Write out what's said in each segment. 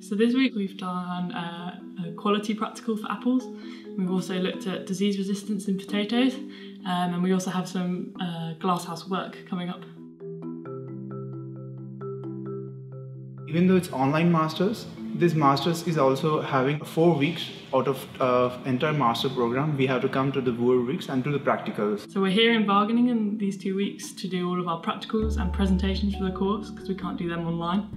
So this week we've done uh, a quality practical for apples. We've also looked at disease resistance in potatoes um, and we also have some uh, glasshouse work coming up. Even though it's online masters, this masters is also having four weeks out of uh, entire master program. We have to come to the WUR weeks and to the practicals. So we're here in Wageningen in these two weeks to do all of our practicals and presentations for the course because we can't do them online.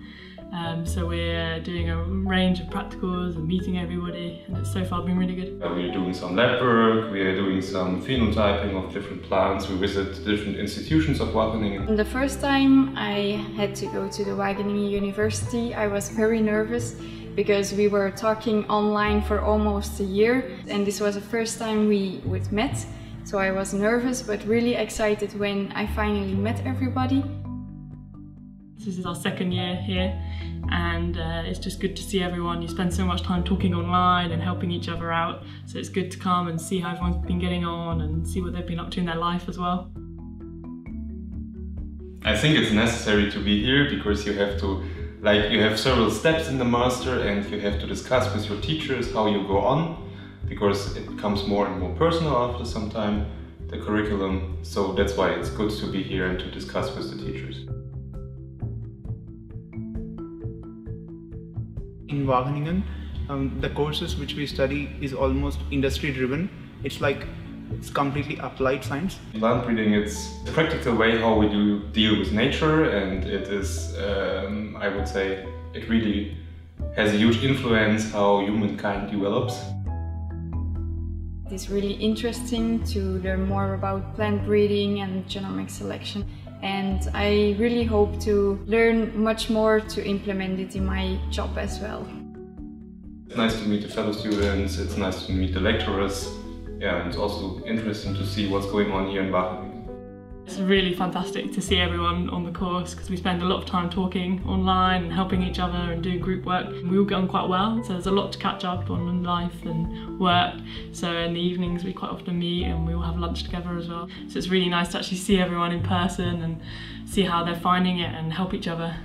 Um, so we're doing a range of practicals and meeting everybody and it's so far been really good. Uh, we're doing some lab work, we're doing some phenotyping of different plants, we visit different institutions of Wageningen. The first time I had to go to the Wageningen University I was very nervous because we were talking online for almost a year and this was the first time we would met so I was nervous but really excited when I finally met everybody. This is our second year here and uh, it's just good to see everyone. You spend so much time talking online and helping each other out so it's good to come and see how everyone's been getting on and see what they've been up to in their life as well. I think it's necessary to be here because you have to like you have several steps in the master and you have to discuss with your teachers how you go on because it becomes more and more personal after some time the curriculum so that's why it's good to be here and to discuss with the teachers. In Wageningen, um, the courses which we study is almost industry driven. It's like it's completely applied science. Plant breeding it's a practical way how we do deal with nature and it is, um, I would say, it really has a huge influence how humankind develops. It's really interesting to learn more about plant breeding and genomic selection and I really hope to learn much more to implement it in my job as well. It's nice to meet the fellow students, it's nice to meet the lecturers, yeah, and it's also interesting to see what's going on here in Wageningen. It's really fantastic to see everyone on the course because we spend a lot of time talking online and helping each other and doing group work. We all get on quite well, so there's a lot to catch up on in life and work. So in the evenings we quite often meet and we all have lunch together as well. So it's really nice to actually see everyone in person and see how they're finding it and help each other.